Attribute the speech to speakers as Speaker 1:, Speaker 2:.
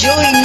Speaker 1: Join